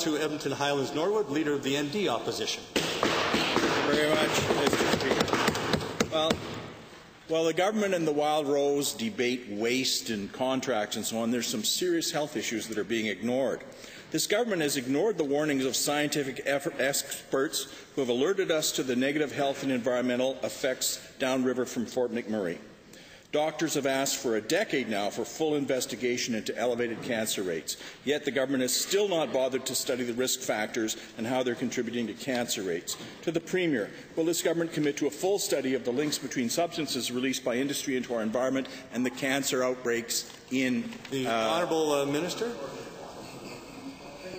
to Edmonton Highlands Norwood, Leader of the ND Opposition. Thank you very much, Mr. Speaker. Well, while the government and the Wildrose debate waste and contracts and so on, there's some serious health issues that are being ignored. This government has ignored the warnings of scientific experts who have alerted us to the negative health and environmental effects downriver from Fort McMurray. Doctors have asked for a decade now for full investigation into elevated cancer rates, yet the government has still not bothered to study the risk factors and how they're contributing to cancer rates. To the Premier, will this government commit to a full study of the links between substances released by industry into our environment and the cancer outbreaks in the uh, Honourable uh, Minister?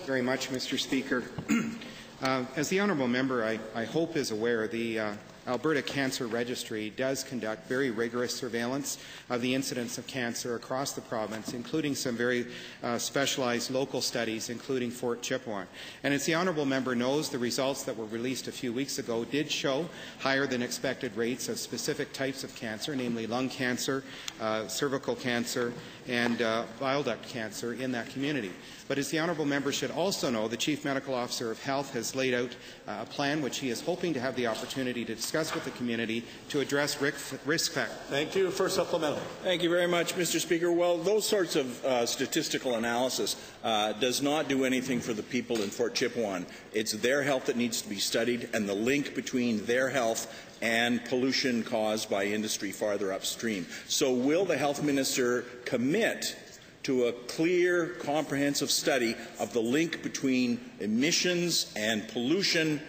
Very much, Mr. Speaker. uh, as the honourable member, I, I, hope is aware, the uh, Alberta Cancer Registry does conduct very rigorous surveillance of the incidence of cancer across the province, including some very uh, specialized local studies, including Fort Chipewyan. And as the honourable member knows, the results that were released a few weeks ago did show higher than expected rates of specific types of cancer, namely lung cancer, uh, cervical cancer, and uh, bile duct cancer in that community. But as the honourable member should also know, the Chief Medical Officer of Health has laid out uh, a plan which he is hoping to have the opportunity to discuss with the community to address risk factors. Thank you. For supplemental. Thank you very much, Mr. Speaker. Well, those sorts of uh, statistical analysis uh, does not do anything for the people in Fort Chipewyan. It's their health that needs to be studied and the link between their health and pollution caused by industry farther upstream. So will the health minister commit to a clear, comprehensive study of the link between emissions and pollution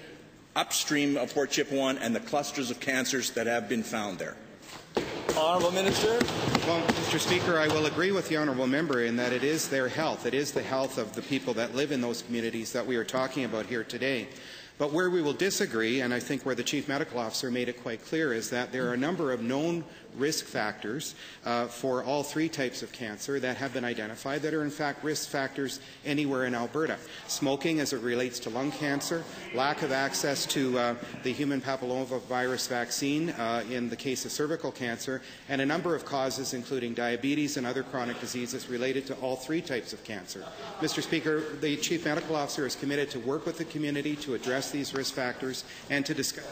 upstream of Fort Chipewyan and the clusters of cancers that have been found there? Honourable Minister. Well, Mr. Speaker, I will agree with the honourable member in that it is their health, it is the health of the people that live in those communities that we are talking about here today. But where we will disagree, and I think where the Chief Medical Officer made it quite clear, is that there are a number of known risk factors uh, for all three types of cancer that have been identified that are in fact risk factors anywhere in Alberta. Smoking as it relates to lung cancer, lack of access to uh, the human papillomavirus vaccine uh, in the case of cervical cancer, and a number of causes including diabetes and other chronic diseases related to all three types of cancer. Mr. Speaker, the Chief Medical Officer is committed to work with the community to address these risk factors and to discuss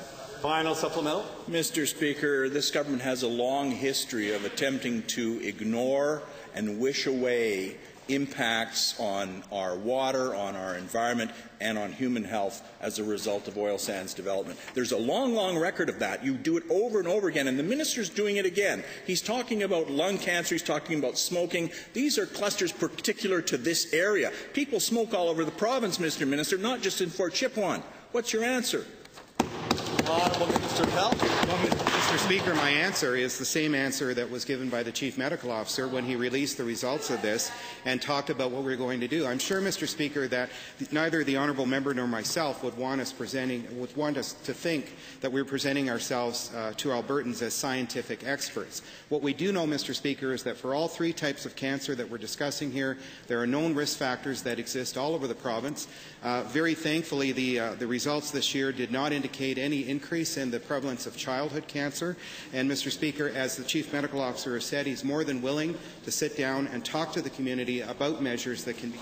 Final supplemental. Mr. Speaker, this government has a long history of attempting to ignore and wish away impacts on our water, on our environment, and on human health as a result of oil sands development. There's a long, long record of that. You do it over and over again, and the minister's doing it again. He's talking about lung cancer, he's talking about smoking. These are clusters particular to this area. People smoke all over the province, Mr. Minister, not just in Fort Chipewyan. What's your answer? Honourable Minister Well, Mr. Speaker, my answer is the same answer that was given by the Chief Medical Officer when he released the results of this and talked about what we're going to do. I'm sure, Mr. Speaker, that neither the honourable member nor myself would want us presenting would want us to think that we're presenting ourselves uh, to Albertans as scientific experts. What we do know, Mr. Speaker, is that for all three types of cancer that we're discussing here, there are known risk factors that exist all over the province. Uh, very thankfully, the uh, the results this year did not indicate any increase in the prevalence of childhood cancer. And, Mr. Speaker, as the Chief Medical Officer has said, he's more than willing to sit down and talk to the community about measures that can be